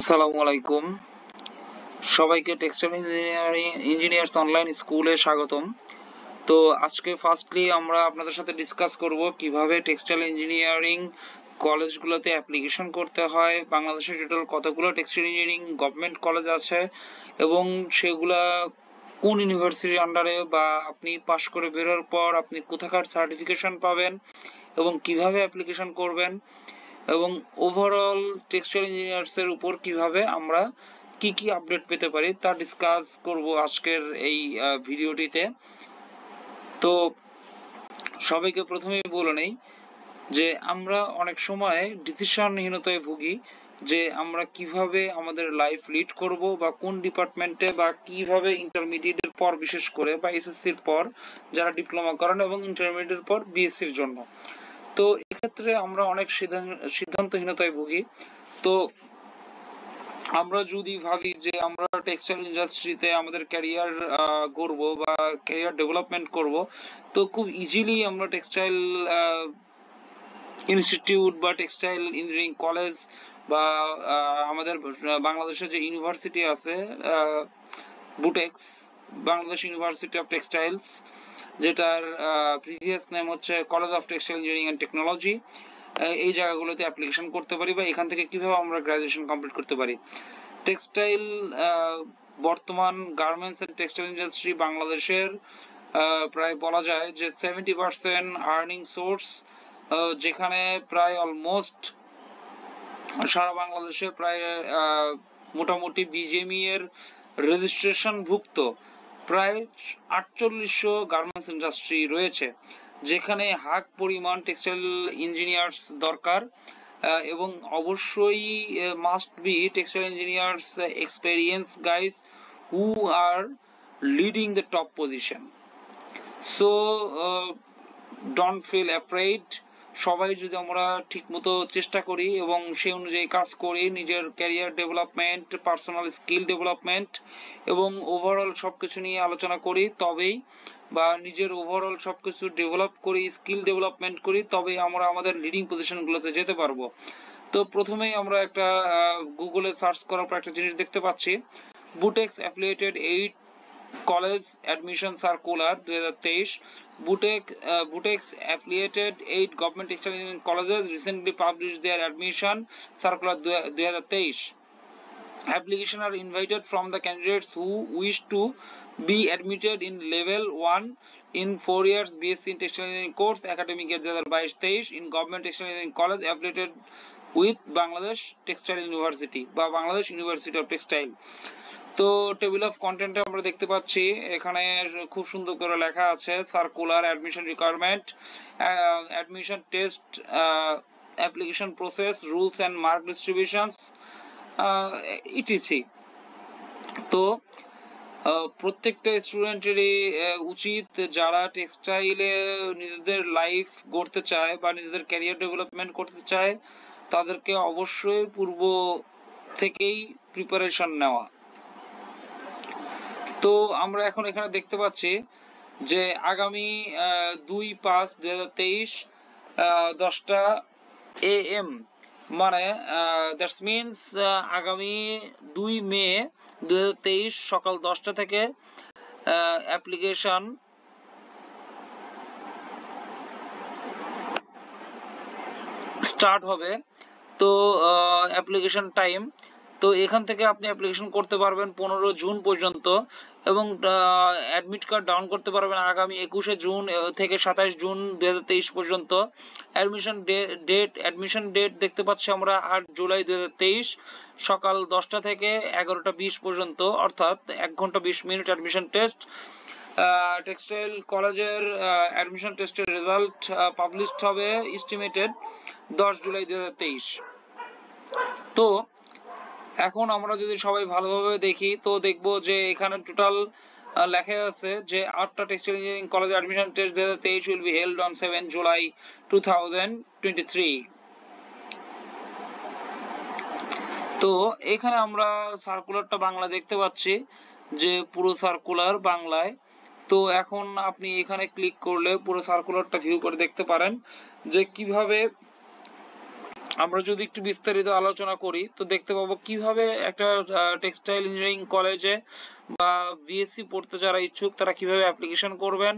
আসসালামু আলাইকুম সবাইকে টেক্সটাইল ইঞ্জিনিয়ারিং, ইঞ্জিনিয়ার্স অনলাইন স্কুলে স্বাগতম। তো আজকে ফার্স্টলি আমরা আপনাদের সাথে ডিসকাস করব কীভাবে টেক্সটাইল ইঞ্জিনিয়ারিং কলেজগুলোতে অ্যাপ্লিকেশন করতে হয় বাংলাদেশে টোটাল কতগুলো টেক্সটাইল ইঞ্জিনিয়ারিং গভর্নমেন্ট কলেজ আছে, এবং সেগুলা কোন ইউনিভার্সিটির আন্ডারে বা আপনি পাশ করে বেরোর পর আপনি কোথাকার সার্টিফিকেশন পাবেন, এবং কীভাবে অ্যাপ্লিকেশন করবেন এবং ওভারঅল টেক্সটাইল ইঞ্জিনিয়ার্স এর উপর কীভাবে আমরা কি কি আপডেট পেতে পারি তা ডিসকাস করব আজকের এই ভিডিওটিতে। তো সবাইকে প্রথমেই বলে নেই যে আমরা অনেক সময় ডিসিশনহীনতায় ভুগি যে আমরা কীভাবে আমাদের লাইফ লিড করব বা কোন ডিপার্টমেন্টে বা কীভাবে ইন্টারমিডিয়েটের পর বিশেষ করে বা এসএসসির পর যারা ডিপ্লোমা করেন এবং ইন্টারমিডিয়েটের পর বিএসসির জন্য। তো এক্ষেত্রে আমরা অনেক সিদ্ধান্তহীনতায় ভুগি। তো আমরা যদি ভাবি যে আমরা টেক্সটাইল ইন্ডাস্ট্রিতে আমাদের ক্যারিয়ার গড়ব বা ক্যারিয়ার ডেভেলপমেন্ট করব, তো খুব ইজিলি আমরা টেক্সটাইল ইনস্টিটিউট বা টেক্সটাইল ইঞ্জিনিয়ারিং কলেজ বা আমাদের বাংলাদেশে যে ইউনিভার্সিটি আছে BUTEX Bangladesh University of Textiles যেটার প্রিভিয়াস নেম হচ্ছে College of Textile Engineering and Technology এই জায়গাগুলোতে অ্যাপ্লিকেশন করতে পারি বা এখান থেকে কীভাবে আমরা গ্রাজুয়েশন কমপ্লিট করতে পারি। টেক্সটাইল বর্তমান গার্মেন্টস এন্ড টেক্সটাইল ইন্ডাস্ট্রি বাংলাদেশের প্রায় বলা যায় যে সেভেন্টি পার্সেন্ট আর্নিং সোর্স যেখানে প্রায় অলমোস্ট সারা বাংলাদেশে প্রায় মোটামুটি বিজেমি এর রেজিস্ট্রেশন ভুক্ত। প্রায় আটচল্লিশশো গার্মেন্টস ইন্ডাস্ট্রি রয়েছে, যেখানে হাক পরিমাণ টেক্সটাইল ইঞ্জিনিয়ার্স দরকার এবং অবশ্যই must be textile engineers experience guys who are leading the top position so don't feel afraid সবাই যদি আমরা ঠিকমতো চেষ্টা করি এবং সেই অনুযায়ী কাজ করি, নিজের career development personal skill development এবং ওভারঅল সবকিছু নিয়ে আলোচনা করি, তবেই বা নিজের ওভারঅল সবকিছু ডেভেলপ করি স্কিল ডেভেলপমেন্ট করি, তবেই আমরা আমাদের লিডিং পজিশনগুলোতে যেতে পারব। তো প্রথমেই আমরা একটা গুগলে সার্চ করার পর একটা জিনিস দেখতে পাচ্ছি। বুটেক্স অ্যাফিলিয়েটেড এইট হাজার তেইশ boutique BUTEX affiliated eight government textile engineering colleges recently publish their admission circular দুই হাজার তেইশ application are invited from the candidates who wish to be admitted in level 1 in 4 years BSc in textile engineering course academic year 2022-23 in government textile engineering college affiliated with Bangladesh Textile University বা Bangladesh university of textile তো table of কন্টেন্টে আমরা দেখতে পাচ্ছি, এখানে খুব সুন্দর করে লেখা আছে circular admission requirement admission test application process rules and mark distributions etc তো প্রত্যেকটা স্টুডেন্টেরই উচিত যারা টেক্সটাইলে নিজেদের লাইফ গড়তে চায় বা নিজেদের ক্যারিয়ার ডেভেলপমেন্ট করতে চায়, তাদেরকে অবশ্যই পূর্ব থেকেই প্রিপারেশন নেওয়া। তো আমরা এখন এখানে দেখতে পাচ্ছি যে আগামী দুই পাঁচ দুই হাজার তেইশ দশটা এ এম মানে দ্যাটস মিনস আগামী দুই মে দুই সকাল দশটা থেকে অ্যাপ্লিকেশন স্টার্ট হবে। তো অ্যাপ্লিকেশন টাইম তো এখান থেকে আপনি অ্যাপ্লিকেশন করতে পারবেন পনেরো জুন পর্যন্ত। এবং অ্যাডমিট কার্ড ডাউন করতে পারবেন আগামী একুশে জুন থেকে সাতাইশ জুন দুই পর্যন্ত। অ্যাডমিশন ডেট অ্যাডমিশন ডেট দেখতে পাচ্ছি আমরা আট জুলাই দুই সকাল দশটা থেকে এগারোটা বিশ পর্যন্ত, অর্থাৎ এক ঘণ্টা বিশ মিনিট অ্যাডমিশন টেস্ট টেক্সটাইল কলেজের অ্যাডমিশন টেস্টের রেজাল্ট পাবলিশড হবে এস্টিমেটেড দশ জুলাই দু হাজার তেইশ। তো এখন আমরা যদি সবাই ভালোভাবে দেখি, তো দেখব যে এখানে টোটাল লেখা আছে যে আটটা textile engineering college admission test দু হাজার তেইশ will be held on seven July two thousand twenty three তো এখানে আমরা সার্কুলারটা বাংলা দেখতে পাচ্ছি, যে পুরো সার্কুলার বাংলায়। তো এখন আপনি এখানে ক্লিক করলে পুরো সার্কুলারটা ভিউ করে দেখতে পারেন যে কীভাবে আমরা যদি একটু বিস্তারিত আলোচনা করি, তো দেখতে পাবো কীভাবে একটা টেক্সটাইল ইঞ্জিনিয়ারিং কলেজে বা বিএসসি পড়তে যারা ইচ্ছুক, তারা কীভাবে অ্যাপ্লিকেশন করবেন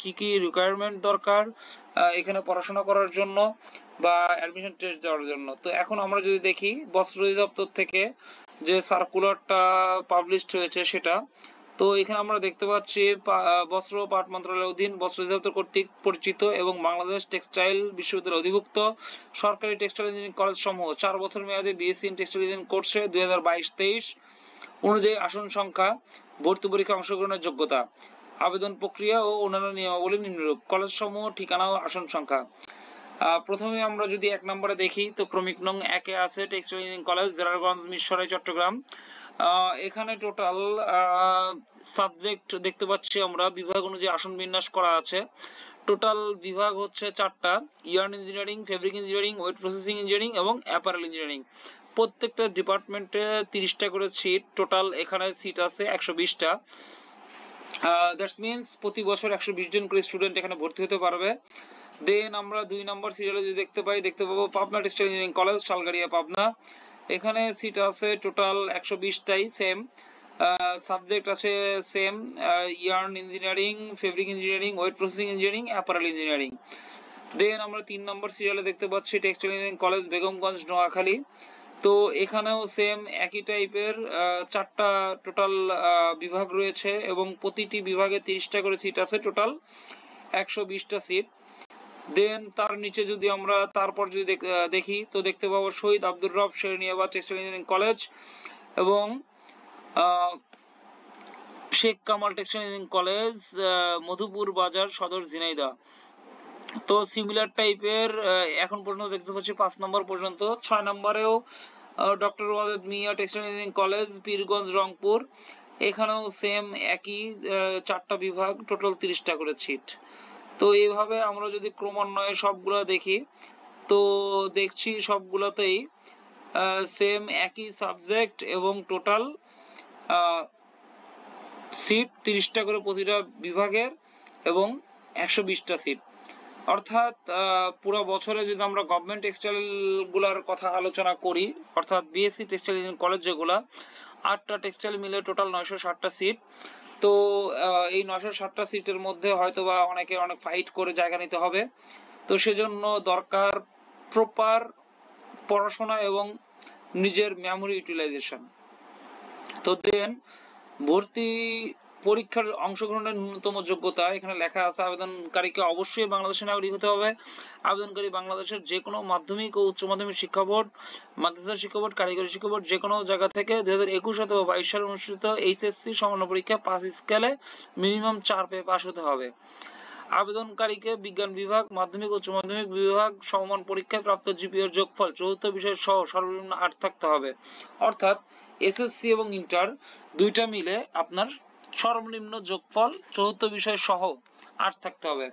কি কি রিকোয়ারমেন্ট দরকার এখানে পড়াশোনা করার জন্য বা অ্যাডমিশন টেস্ট দেওয়ার জন্য। তো এখন আমরা যদি দেখি, বস্ত্র অধিদপ্তর থেকে যে সার্কুলারটা পাবলিশড হয়েছে সেটা তো এখানে আমরা দেখতে পাচ্ছি বস্ত্র পাট মন্ত্রণালয়ের অধীন বস্ত্র অধিদপ্তর কর্তৃক পরিচিত এবং বাংলাদেশ টেক্সটাইল বিশ্ববিদ্যালয়ের অধিভুক্ত সরকারি টেক্সটাইল ইঞ্জিনিয়ারিং কলেজ সমূহ চার বছর মেয়াদে বিএসসি ইন টেক্সটাইল ইঞ্জিনিয়ারিং কোর্সে দুই হাজার বাইশ তেইশ অনুযায়ী আসন সংখ্যা, ভর্তি পরীক্ষা অংশগ্রহণের যোগ্যতা, আবেদন প্রক্রিয়া ও অন্যান্য নিয়মাবলী নিম্নরূপ। কলেজ সমূহ ঠিকানা ও আসন সংখ্যা। প্রথমে আমরা যদি এক নম্বরে দেখি, তো ক্রমিক নং একে আছে textile engineering college, Zorarganj, Mirsarai, Chattogram. এখানে টোটাল সাবজেক্ট দেখতে পাচ্ছি আমরা। বিভাগ অনুযায়ী আসন বিন্যাস করা আছে। টোটাল বিভাগ হচ্ছে চারটা। Yarn engineering fabric engineering wet processing engineering এবং অ্যাপারেল ইঞ্জিনিয়ারিং প্রত্যেকটা ডিপার্টমেন্টে তিরিশটা করে সিট টোটাল এখানে সিট আছে একশো বিশটা। দ্যাটস মিনস প্রতি বছর একশো বিশ জন করে স্টুডেন্ট এখানে ভর্তি হতে পারবে। দেন আমরা দুই নম্বর সিরিয়ালে যদি দেখতে পাই, দেখতে পাবো Pabna textile engineering college Shalgaria, Pabna. এখানে সিট আছে টোটাল একশো বিশটাই সেম সাবজেক্ট আছে same yarn engineering fabric engineering wet processing engineering apparel engineering then আমরা তিন নম্বর সিরিয়ালে দেখতে পাচ্ছি textile engineering college Begumganj, Noakhali. তো এখানেও সেম একই টাইপের চারটা টোটাল বিভাগ রয়েছে এবং প্রতিটি বিভাগে তিরিশটা করে সিট আছে টোটাল একশো বিশটা সিট দেন তার নিচে যদি আমরা তারপর যদি দেখি তো দেখতে পাবো শহীদ আব্দুর রব শেরনিয়াবাদ টেক্সটাইল ইঞ্জিনিয়ারিং কলেজ এবং Sheikh Kamal textile engineering college Madhupur Bazar Sadar Jhenaidah. তো সিমিলার টাইপের এখন পর্যন্ত দেখতে পাচ্ছি পাঁচ নম্বর পর্যন্ত। ছয় নম্বরেও doctor Wazed Miah textile engineering college Pirganj, Rangpur. এখানেও সেম একই চারটা বিভাগ টোটাল তিরিশটা করে সিট তো এইভাবে আমরা যদি ক্রমান্বয়ে সবগুলো দেখি, তো দেখছি সবগুলোতেই সেম একই সাবজেক্ট এবং টোটাল সিট তিরিশটা করে প্রতিটা বিভাগের এবং একশো বিশটা সিট অর্থাৎ পুরো বছরে যদি আমরা গভর্নমেন্ট টেক্সটাইলগুলার কথা আলোচনা করি, অর্থাৎ বিএসসি টেক্সটাইল কলেজ যেগুলা, আটটা টেক্সটাইল মিলে টোটাল নয়শো ষাটটা সিট তো এই নয়শো ষাটটা সিটের মধ্যে হয়তো বা অনেকে অনেক ফাইট করে জায়গা নিতে হবে। তো সেজন্য দরকার প্রপার পড়াশোনা এবং নিজের মেমোরি ইউটিলাইজেশন তো দেন ভর্তি পরীক্ষার অংশগ্রহণের ন্যূনতম যোগ্যতা। এখানে লেখা আছে, আবেদনকারীকে অবশ্যই বাংলাদেশের নাগরিক হতে হবে। আবেদনকারী বাংলাদেশের যে কোনো মাধ্যমিক ও উচ্চ মাধ্যমিক শিক্ষা বোর্ড, মাদ্রাসা শিক্ষা বোর্ড, কারিগরি শিক্ষা বোর্ড যে কোনো জায়গা থেকে দুই হাজার একুশ অথবা বাইশ সালে অনুষ্ঠিত এইচএসসি সমান্য পরীক্ষা পাস স্কেলে মিনিমাম চার পেয়ে পাস হতে হবে। আবেদনকারীকে বিজ্ঞান বিভাগ, মাধ্যমিক উচ্চ মাধ্যমিক বিভাগ সমমান পরীক্ষায় প্রাপ্ত জিপিএর যোগফল চতুর্থ বিষয় সহ সর্বনিম্ন আট থাকতে হবে। অর্থাৎ এসএসসি এবং ইন্টার দুইটা মিলে আপনার সর্বনিম্ন যোগফল চতুর্থ বিষয় সহ আট থাকতে হবে।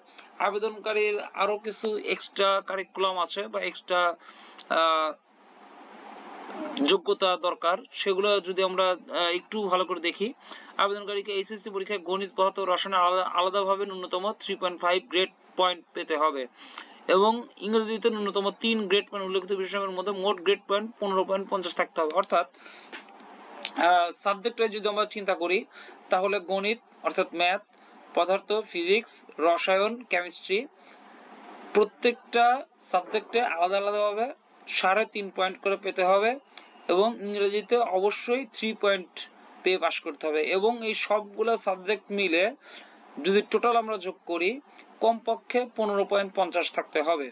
আবেদনকারীর আরও কিছু এক্সট্রা কারিকুলাম আছে বা এক্সট্রা যোগ্যতা দরকার, সেগুলো যদি আমরা একটু ভালো করে দেখি। আবেদনকারীকে এইচএসসি পরীক্ষায় গণিত, পদার্থ রসায়নে আলাদা, আলাদাভাবে ন্যূনতম three point five grade point পেতে হবে এবং ইংরেজিতে ন্যূনতম তিন গ্রেড পয়েন্ট উল্লেখিত বিষয়ের মধ্যে মোট গ্রেড পয়েন্ট পনেরো পয়েন্ট পঞ্চাশ থাকতে হবে। অর্থাৎ সাবজেক্টে যদি আমরা চিন্তা করি, তাহলে গণিত, অর্থাৎ ম্যাথ পদার্থ ফিজিক্স রসায়ন কেমিস্ট্রি প্রত্যেকটা সাবজেক্টে আলাদা আলাদাভাবে সাড়ে তিন পয়েন্ট করে পেতে হবে এবং ইংরেজিতে অবশ্যই থ্রি পয়েন্ট পেয়ে পাশ করতে হবে এবং এই সবগুলো সাবজেক্ট মিলে যদি টোটাল আমরা যোগ করি, কমপক্ষে পনেরো পয়েন্ট পঞ্চাশ থাকতে হবে।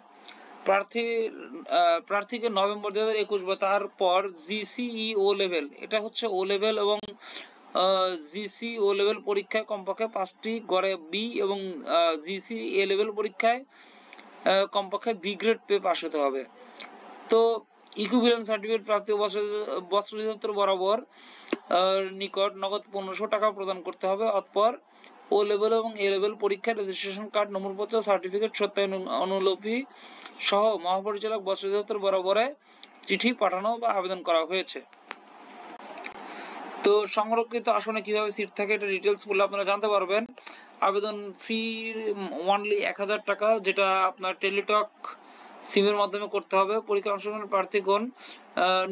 প্রার্থী প্রার্থীকে নভেম্বর দুই হাজার একুশ বা তারপর জিসিই ও লেভেল। এটা হচ্ছে ও লেভেল এবং জিসি ও লেভেল পরীক্ষায় কমপক্ষে পাঁচটি গড়ে বি এবং জিসি এ লেভেল পরীক্ষায় কমপক্ষে বি গ্রেড পেয়ে পাশ হতে হবে। তো ইকুইভ্যালেন্ট সার্টিফিকেট প্রাপ্তি বস্ত্র অধিদপ্তর বরাবর নিকট নগদ পনেরোশো টাকা প্রদান করতে হবে। অতপর ও লেভেল এবং এ লেভেল পরীক্ষার রেজিস্ট্রেশন কার্ড নম্বরপত্র সার্টিফিকেট সত্যায়ন অনুলিপি সহ মহাপরিচালক বস্ত্র অধিদপ্তর বরাবরে চিঠি পাঠানো বা আবেদন করা হয়েছে। তো সংরক্ষিত আসনে কীভাবে সিট থাকে এটা ডিটেলস বলে আপনারা জানতে পারবেন। আবেদন ফি ওয়ানলি এক হাজার টাকা, যেটা আপনার টেলিটক সিমের মাধ্যমে করতে হবে। পরীক্ষা অংশগ্রহণ প্রার্থীগণ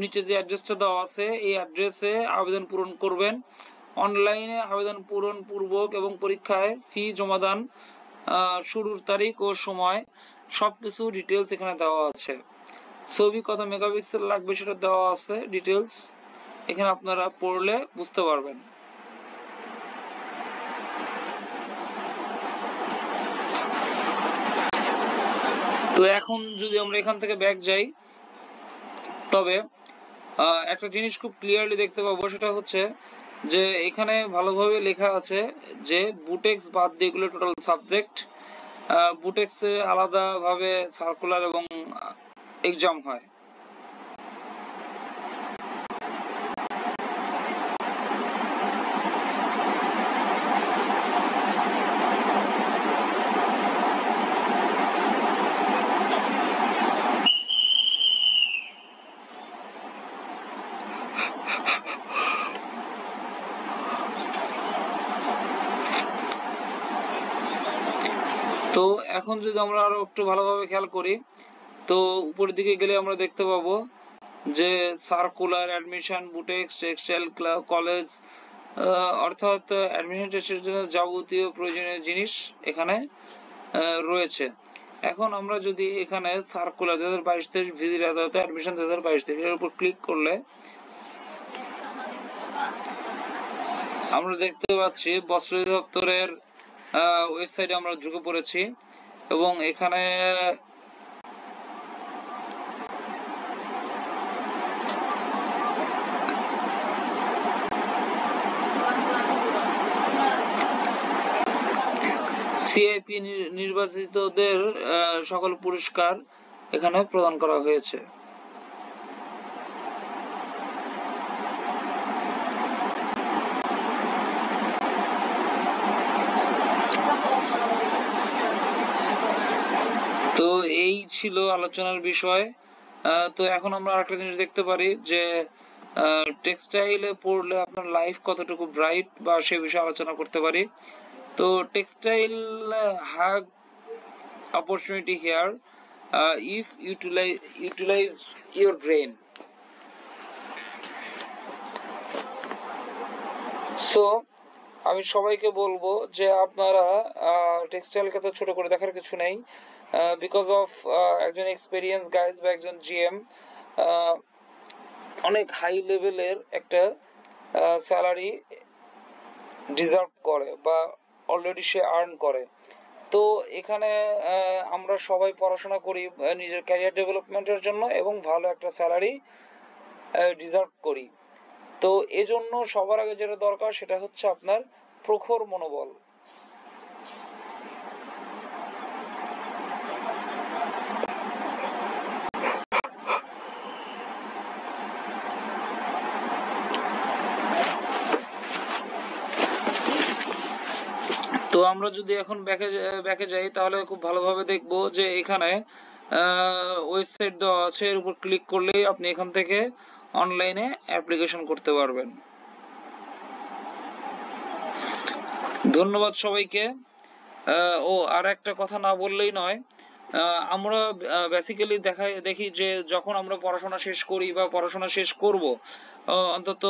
নিচে যে অ্যাড্রেসটা দেওয়া আছে, এই অ্যাড্রেসে আবেদন পূরণ করবেন। অনলাইনে আবেদন পূরণ পূর্বক এবং পরীক্ষায় ফি জমাদান শুরুর তারিখ ও সময়, সবকিছু ডিটেলস এখানে দেওয়া আছে। ছবি কত মেগাপিক্সেল লাগবে সেটা দেওয়া আছে ডিটেলস এখানে আপনারা পড়লে বুঝতে পারবেন। তো এখন যদি আমরা এখান থেকে ব্যাক যাই, তবে একটা জিনিস খুব ক্লিয়ারলি দেখতে পাবো, সেটা হচ্ছে যে এখানে ভালোভাবে লেখা আছে যে বুটেক্স বাদ দিয়ে এগুলো টোটাল সাবজেক্ট বুটেক্সে আলাদাভাবে সার্কুলার এবং এক্সাম হয় তো এখন যদি আমরা আরও একটু ভালোভাবে খেয়াল করি, তো উপরের দিকে গেলে আমরা দেখতে পাবো যে circular admission BUTEX textile college অর্থাৎ অ্যাডমিশন টেস্টের জন্য যাবতীয় প্রয়োজনীয় জিনিস এখানে রয়েছে। এখন আমরা যদি এখানে সার্কুলার দু হাজার বাইশ তেইশ ভিজিট আদালতে অ্যাডমিশন দু হাজার বাইশ তেইশ এর উপর ক্লিক করলে আমরা দেখতে পাচ্ছি বস্ত্র দপ্তরের ওয়েবসাইটে আমরা ঢুকে পড়েছি। এবং এখানে সিআইপি নির্বাচিতদের সকল পুরস্কার এখানে প্রদান করা হয়েছে। এই ছিল আলোচনার বিষয়। তো এখন আমরা আরেকটা জিনিস দেখতে পারি যে টেক্সটাইলে পড়লে আপনার লাইফ কতটুকু ব্রাইট বা সে বিষয়ে আলোচনা করতে পারি। তো textile opportunity here. uh, if utilize utilize your brain. So আমি সবাইকে বলব যে আপনারা টেক্সটাইলকে তো ছোট করে দেখার কিছু নেই। বিকজ অফ একজন এক্সপেরিয়েন্স গাইজ বা একজন জিএম অনেক হাই লেভেলের একটা স্যালারি ডিজার্ভ করে বা অলরেডি সে আর্ন করে। তো এখানে আমরা সবাই পড়াশোনা করি নিজের ক্যারিয়ার ডেভেলপমেন্টের জন্য এবং ভালো একটা স্যালারি ডিজার্ভ করি। তো এজন্য সবার আগে যেটা দরকার সেটা হচ্ছে আপনার প্রখর মনোবল তো আমরা যদি এখন ব্যাকে ব্যাকে যাই, তাহলে খুব ভালোভাবে দেখব যে এখানে ওয়েবসাইট দেওয়া আছে। এর উপর ক্লিক করলেই আপনি এখান থেকে অনলাইনে অ্যাপ্লিকেশন করতে পারবেন। ধন্যবাদ সবাইকে। ও, আর একটা কথা না বললেই নয়। আমরা বেসিক্যালি দেখাই, দেখি যে যখন আমরা পড়াশোনা শেষ করি বা পড়াশোনা শেষ করব অন্তত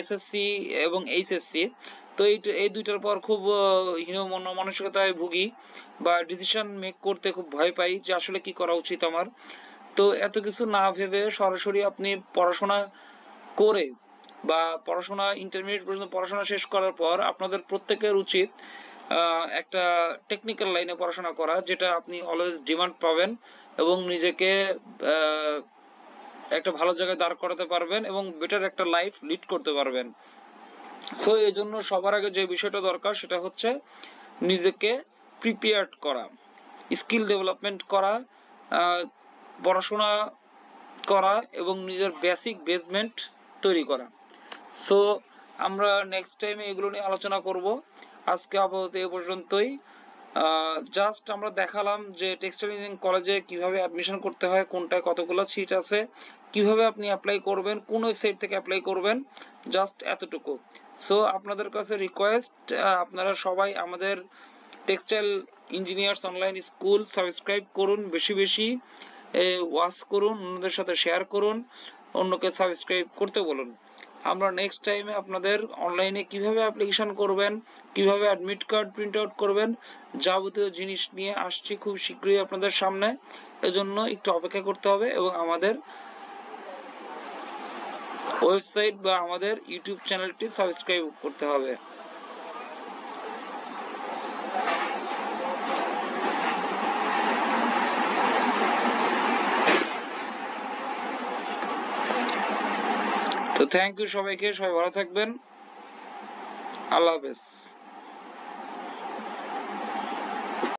এসএসসি এবং এইচএসসি তো এই এই দুইটার পর খুব হীন মানসিকতায় ভুগি বা ডিসিশন মেক করতে খুব ভয় পাই যে আসলে কি করা উচিত আমার। তো এত কিছু না ভেবে সরাসরি আপনি পড়াশোনা করে বা পড়াশোনা ইন্টারমিডিয়েট পর্যন্ত পড়াশোনা শেষ করার পর আপনাদের প্রত্যেকের উচিত একটা টেকনিক্যাল লাইনে পড়াশোনা করা যেটা আপনি অলওয়েজ ডিমান্ড পাবেন এবং নিজেকে একটা ভালো জায়গায় দাঁড় করাতে পারবেন এবং বেটার একটা লাইফ লিড করতে পারবেন। সো এই জন্য সবার আগে যে বিষয়টা দরকার সেটা হচ্ছে নিজেকে প্রিপেয়ার্ড করা স্কিল ডেভেলপমেন্ট করা পড়াশোনা করা এবং নিজের বেসিক বেসমেন্ট তৈরি করা। সো আমরা নেক্সট টাইমে এগুলো নিয়ে আলোচনা করব। আজকে আপাতত এ পর্যন্তই। জাস্ট আমরা দেখালাম যে টেক্সটাইল ইঞ্জিনিয়ারিং কলেজে কীভাবে অ্যাডমিশন করতে হয়, কোনটায় কতগুলো সিট আছে, কীভাবে আপনি অ্যাপ্লাই করবেন, কোন ওয়েবসাইট থেকে অ্যাপ্লাই করবেন জাস্ট এতটুকু। সো আপনাদের কাছে রিকোয়েস্ট আপনারা সবাই আমাদের textile engineers online school subscribe করুন, বেশি বেশি ওয়াচ করুন, অন্যদের সাথে শেয়ার করুন, অন্যকে সাবস্ক্রাইব করতে বলুন। আমরা নেক্সট টাইমে আপনাদের অনলাইনে কীভাবে অ্যাপ্লিকেশন করবেন, কীভাবে অ্যাডমিট কার্ড প্রিন্ট আউট করবেন, যাবতীয় জিনিস নিয়ে আসছি খুব শীঘ্রই আপনাদের সামনে। এজন্য একটু অপেক্ষা করতে হবে এবং আমাদের ওয়েবসাইট বা আমাদের ইউটিউব চ্যানেলটি সাবস্ক্রাইব করতে হবে। তো থ্যাংক ইউ সবাইকে, সবাই ভালো থাকবেন। আল্লাহ হাফেজ।